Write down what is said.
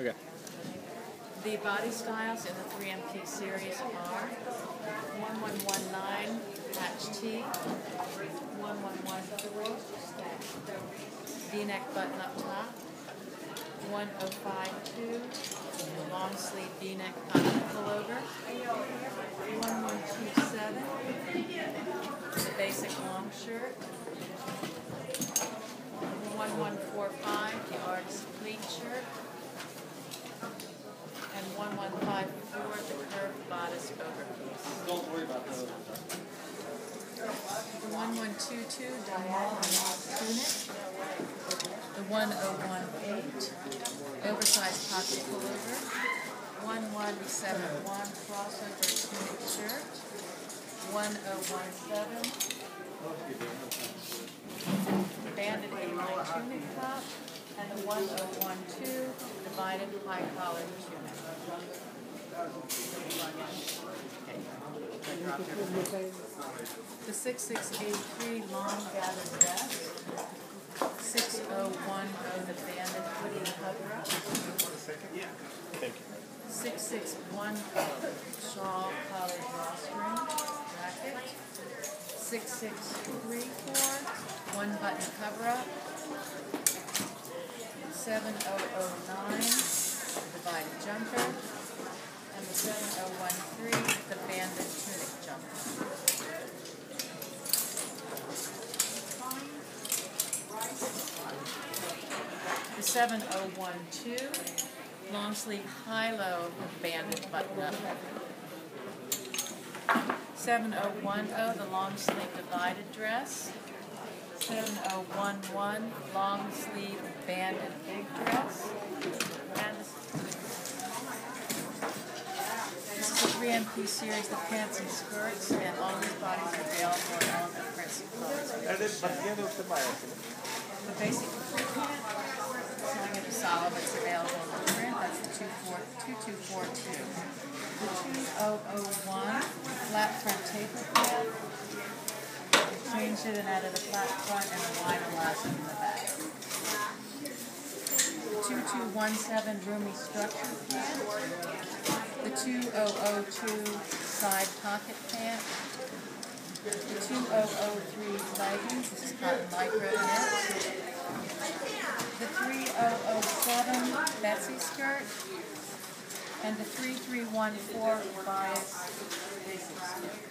Okay. The body styles in the 3MP series are 1119 patch T, 1113 V-neck button up top, 1052 long sleeve V-neck pocket pullover, 1127 the basic long shirt, 1145 the artist pleat shirt, and 1154 the curved bodice overpiece. Don't worry about those. The 1122 diagonal tunic, the 1018 oversized pocket pullover, 1171 crossover tunic shirt, 1017 banded A-line tunic top, and the 1012 divided high collar tunic. The 6683 long gathered vest, 6010 the banded hoodie cover up, Thank you. 6610 shawl collar drawstring jacket, 6634 one button cover up, 7009 the divided jumper, and the 7013 the banded tunic jumper. The 7012 long sleeve high-low banded button up. 7010 the long sleeve divided dress. 7011 long sleeve banded big dress. And this is the 3MP series, the pants and skirts, and all these bodies are available in all the prints and colors. The basic selling at the Solid, it's available in the print, that's the 2242. The 2001 flat front taper pant, changed it and added a flat front and a wide elastic in the back. The 2217 roomy structure pant, the 2002 side pocket pant, the 2003 leggings, this is cotton micro knit. The 3007 Betsy skirt. And the 3314 bias skirt.